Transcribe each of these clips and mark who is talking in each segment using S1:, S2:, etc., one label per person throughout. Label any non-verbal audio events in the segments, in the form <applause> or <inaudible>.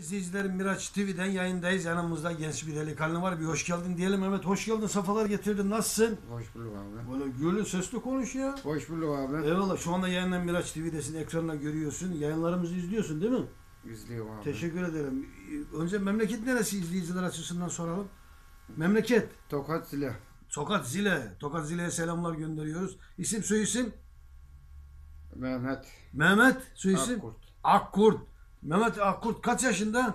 S1: İzleyicilerim Miraç TV'den yayındayız. Yanımızda genç bir delikanlı var. Bir hoş geldin diyelim. Evet hoş geldin. Safalar getirdin. Nasılsın?
S2: Hoş bulduk abi.
S1: Böyle gülü sesli konuş ya.
S2: Hoş bulduk abi.
S1: Eyvallah. Şu anda yayınlanan Miraç TV'desin. Ekranla görüyorsun. Yayınlarımızı izliyorsun değil mi?
S2: İzliyorum abi.
S1: Teşekkür ederim. Önce memleket neresi izleyiciler açısından soralım. Memleket.
S2: Tokat Zile.
S1: Tokat Zile. Tokat Zile'ye selamlar gönderiyoruz. İsim soyisim?
S2: Mehmet
S1: Mehmet. Soyisim?
S2: Akkurt.
S1: Akkurt. Mehmet Akkurt kaç yaşında?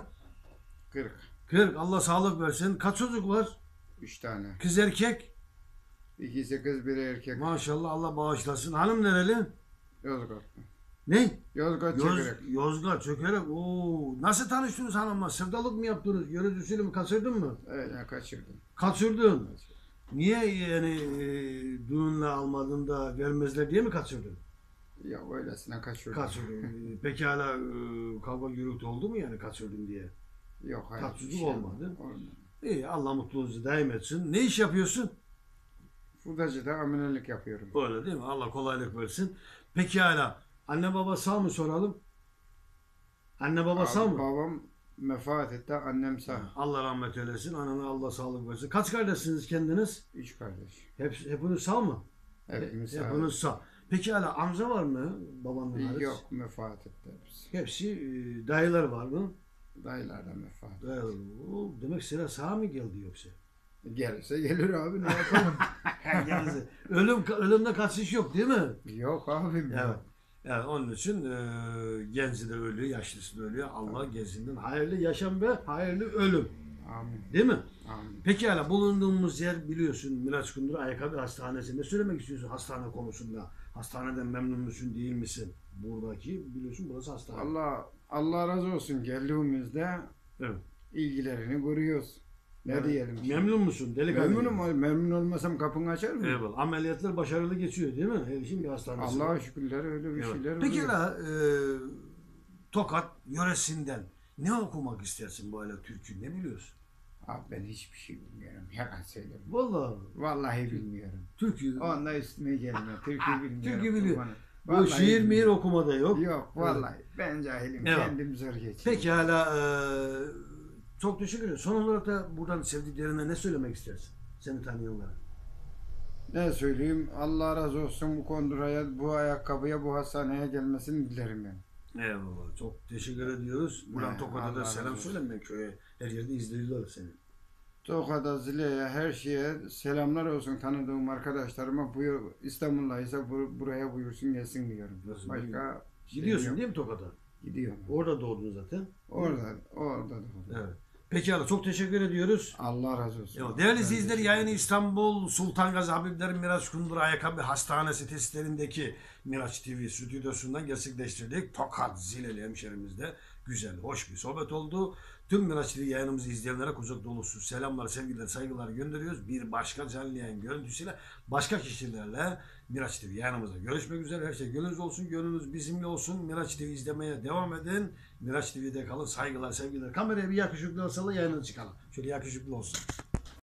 S2: 40.
S1: 40. Allah sağlık versin. Kaç çocuk var?
S2: 3 tane.
S1: Kız erkek.
S2: İkisi kız biri erkek.
S1: Maşallah Allah bağışlasın. Hanım nereli?
S2: Yozgat.
S1: Ne?
S2: Yozgat
S1: Yoz,
S2: çekerek.
S1: Yozgat, Çökerek. Oo, nasıl tanıştınız hanımla? Sevdalık mı yaptınız? Yörücüsüyle mi kaçırdın mı?
S2: Öyle kaçırdım.
S1: Kaçırdın. Niye yani e, düğünle almadın da vermezler diye mi kaçırdın?
S2: Ya öylesine kaçırdım.
S1: Kaçırdın. <laughs> Peki hala e, kavga gürültü oldu mu yani kaçırdın diye?
S2: Yok hayır.
S1: Tatsızlık
S2: bir şey
S1: olmadı.
S2: Olmadı.
S1: İyi Allah mutluluğunuzu daim etsin. Ne iş yapıyorsun?
S2: Fudacıda aminelik yapıyorum.
S1: Öyle değil mi? Allah kolaylık versin. Peki hala anne baba sağ mı soralım? Anne baba sağ
S2: Abi,
S1: mı?
S2: Babam vefat etti. Annem sağ.
S1: Allah rahmet eylesin. Anana Allah sağlık versin. Kaç kardeşsiniz kendiniz?
S2: Üç kardeş.
S1: Hep, hepiniz sağ mı?
S2: Hepimiz sağ.
S1: Hepiniz sağ. Peki hala amca var mı babanın hariç?
S2: Yok vefat etti hepsi.
S1: Hepsi e, dayılar var mı?
S2: Dayılardan vefat.
S1: Dayılar. Oo, demek sıra sağ mı geldi yoksa?
S2: Gelirse gelir abi ne yapalım. <laughs>
S1: Gelirse. Ölüm, ölümde kaçış yok değil mi?
S2: yok abim.
S1: Evet.
S2: yok.
S1: Yani onun için e, genci de ölüyor, yaşlısı da ölüyor. Allah gençliğinden hayırlı yaşam ve hayırlı ölüm.
S2: Amin.
S1: Değil mi?
S2: Amin.
S1: Peki hala bulunduğumuz yer biliyorsun Miraç Kundur Ayakkabı Hastanesi. Ne söylemek istiyorsun hastane konusunda? Hastaneden memnun musun değil misin? Buradaki biliyorsun burası hastane.
S2: Allah Allah razı olsun geldiğimizde
S1: Evet.
S2: ilgilerini görüyoruz. Ne
S1: Yani
S2: diyelim? şimdi?
S1: Memnun musun? Delikanlı.
S2: Memnunum. abi. Memnun olmasam kapını açar mı?
S1: Eyvallah. Ameliyatlar başarılı geçiyor değil mi? Her işin bir hastanesi.
S2: Allah'a şükürler öyle bir
S1: Evet.
S2: şeyler
S1: Peki la e, Tokat yöresinden ne okumak istersin bu hala türkü ne biliyorsun?
S2: Abi ben hiçbir şey bilmiyorum. Yalan söylüyorum.
S1: Vallahi
S2: Vallahi bilmiyorum.
S1: türkü.
S2: Onunla üstüme gelme. <laughs> Türkü bilmiyorum.
S1: Türkü biliyor.
S2: kurbanım.
S1: Bu
S2: Vallahi
S1: şiir mihir
S2: bilmiyorum.
S1: okumada yok.
S2: Yok vallahi. Ben cahilim.
S1: Evet.
S2: Kendim zor geçiyorum.
S1: Peki hala e, çok teşekkür ederim. Son olarak da buradan sevdiklerine ne söylemek istersin? Seni tanıyanlara.
S2: Ne söyleyeyim? Allah razı olsun bu konduraya, bu ayakkabıya, bu hastaneye gelmesini dilerim ben.
S1: Eyvallah. Çok teşekkür ediyoruz. Buradan
S2: Evet,
S1: Tokat'a
S2: Allah
S1: da
S2: razı
S1: selam
S2: olsun.
S1: söyleme köye. Her yerde izliyorlar seni.
S2: Tokat'a, Zile'ye, her şeye selamlar olsun tanıdığım arkadaşlarıma. Buyur, İstanbul'da ise bu- buraya buyursun gelsin diyorum.
S1: Nasıl
S2: Başka şey
S1: Gidiyorsun
S2: yok.
S1: değil mi Tokat'a?
S2: Gidiyorum.
S1: Orada doğdun zaten.
S2: Orada, orada da.
S1: Hala çok teşekkür ediyoruz.
S2: Allah razı olsun.
S1: Ya, değerli izleyiciler yayını. İstanbul Sultan Gazi Habibler Miraç Kundur Ayakkabı Hastanesi testlerindeki Miraç TV stüdyosundan gerçekleştirdik. Tokat Zileli hemşerimizde güzel, hoş bir sohbet oldu. Tüm Miraç yayınımızı izleyenlere kucak dolusu selamlar, sevgiler, saygılar gönderiyoruz. Bir başka canlı yayın görüntüsüyle başka kişilerle Miraç TV yayınımızda görüşmek üzere. Her şey gönlünüz olsun, gönlünüz bizimle olsun. Miraç TV izlemeye devam edin. Miraç TV'de kalın. Saygılar, sevgiler. Kameraya bir yakışıklı olsalı yayına çıkalım. Şöyle yakışıklı olsun.